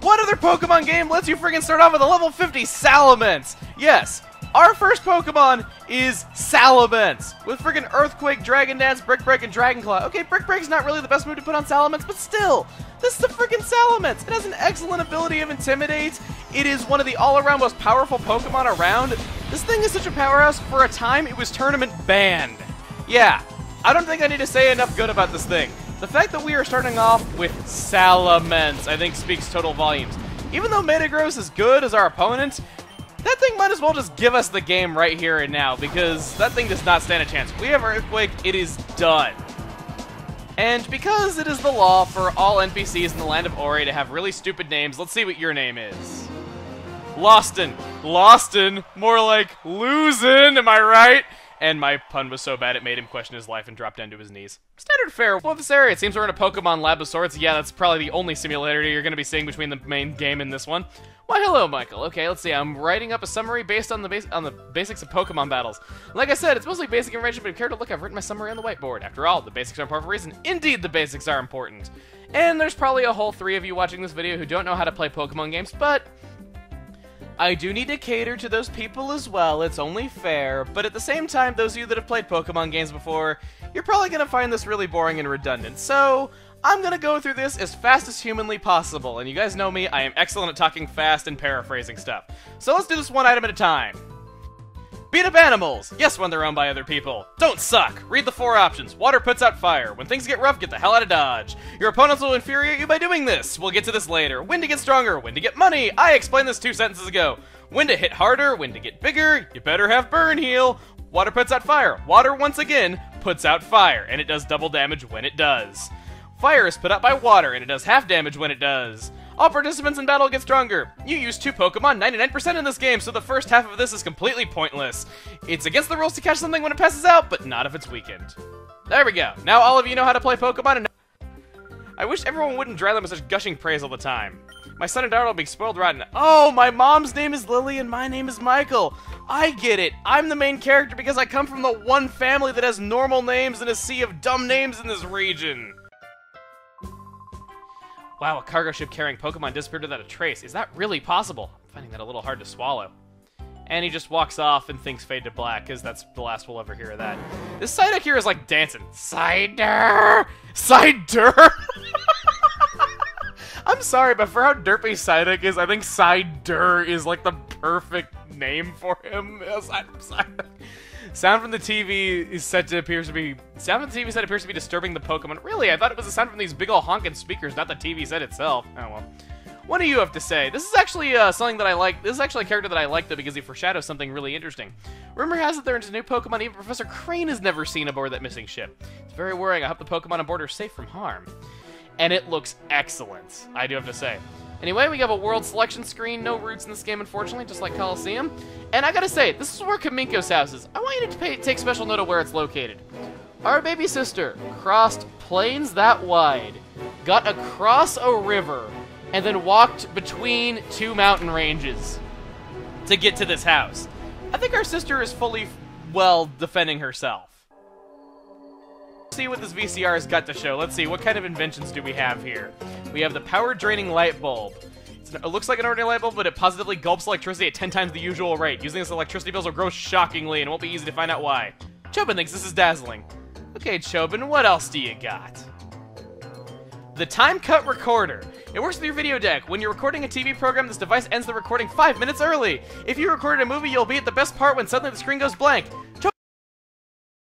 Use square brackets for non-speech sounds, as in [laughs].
What other Pokemon game lets you friggin' start off with a level 50 Salamence? Yes, our first Pokemon is Salamence, with friggin' Earthquake, Dragon Dance, Brick Break, and Dragon Claw. Okay, Brick Break's not really the best move to put on Salamence, but still, this is the friggin' Salamence. It has an excellent ability of Intimidate. It is one of the all-around most powerful Pokemon around. This thing is such a powerhouse, for a time it was tournament banned. Yeah, I don't think I need to say enough good about this thing. The fact that we are starting off with Salamence, I think speaks total volumes. Even though Metagross is good as our opponent, that thing might as well just give us the game right here and now, because that thing does not stand a chance. We have Earthquake, it is done. And because it is the law for all NPCs in the land of Orre to have really stupid names, let's see what your name is. Lostin. Lostin. More like losing, am I right? And my pun was so bad it made him question his life and drop down to his knees. Standard fare. Well, this area, it seems we're in a Pokemon lab of sorts. Yeah, that's probably the only similarity you're going to be seeing between the main game and this one. Why, hello, Michael. Okay, let's see. I'm writing up a summary based on the on the basics of Pokemon battles. Like I said, it's mostly basic information, but if you care to look, I've written my summary on the whiteboard. After all, the basics are important for a reason. Indeed, the basics are important. And there's probably a whole three of you watching this video who don't know how to play Pokemon games, but I do need to cater to those people as well, it's only fair, but at the same time, those of you that have played Pokemon games before, you're probably to find this really boring and redundant, so I'm to go through this as fast as humanly possible, and you guys know me, I am excellent at talking fast and paraphrasing stuff. So let's do this one item at a time. Beat up animals! Yes, when they're owned by other people. Don't suck! Read the four options. Water puts out fire. When things get rough, get the hell out of Dodge. Your opponents will infuriate you by doing this. We'll get to this later. When to get stronger, when to get money. I explained this two sentences ago. When to hit harder, when to get bigger. You better have burn heal. Water puts out fire. Water, once again, puts out fire, and it does double damage when it does. Fire is put out by water, and it does half damage when it does. All participants in battle get stronger. You use two Pokemon 99% in this game, so the first half of this is completely pointless. It's against the rules to catch something when it passes out, but not if it's weakened. There we go. Now all of you know how to play Pokemon, and I wish everyone wouldn't drown them with such gushing praise all the time. My son and daughter will be spoiled rotten. Oh, my mom's name is Lily and my name is Michael. I get it. I'm the main character because I come from the one family that has normal names and a sea of dumb names in this region. Wow, a cargo ship carrying Pokemon disappeared without a trace. Is that really possible? I'm finding that a little hard to swallow. And he just walks off and thinks fade to black, because that's the last we'll ever hear of that. This Psyduck here is like dancing. Cider! Cider! [laughs] I'm sorry, but for how derpy Psyduck is, I think Cider is like the perfect name for him. [laughs] Psyduck. Sound from the TV is set to appears to be sound from the TV set appears to be disturbing the Pokemon. Really, I thought it was the sound from these big ol' honking speakers, not the TV set itself. Oh well. What do you have to say? This is actually uh, something that I like. This is actually a character that I like though because he foreshadows something really interesting. Rumor has it there's a new Pokemon even Professor Krane has never seen aboard that missing ship. It's very worrying. I hope the Pokemon aboard are safe from harm. And it looks excellent. I do have to say. Anyway, we have a world selection screen. No roots in this game, unfortunately, just like Colosseum. And I gotta say, this is where Kaminko's house is. I want you to pay, take special note of where it's located. Our baby sister crossed plains that wide, got across a river, and then walked between two mountain ranges to get to this house. I think our sister is fully, well, defending herself. See what this VCR has got to show. Let's see, what kind of inventions do we have here? We have the power draining light bulb. it looks like an ordinary light bulb, but it positively gulps electricity at 10 times the usual rate. Using this, electricity bills will grow shockingly, and it won't be easy to find out why. Chobin thinks this is dazzling. Okay, Chobin, what else do you got? The Time Cut Recorder. It works with your video deck. When you're recording a TV program, this device ends the recording five minutes early. If you recorded a movie, you'll be at the best part when suddenly the screen goes blank.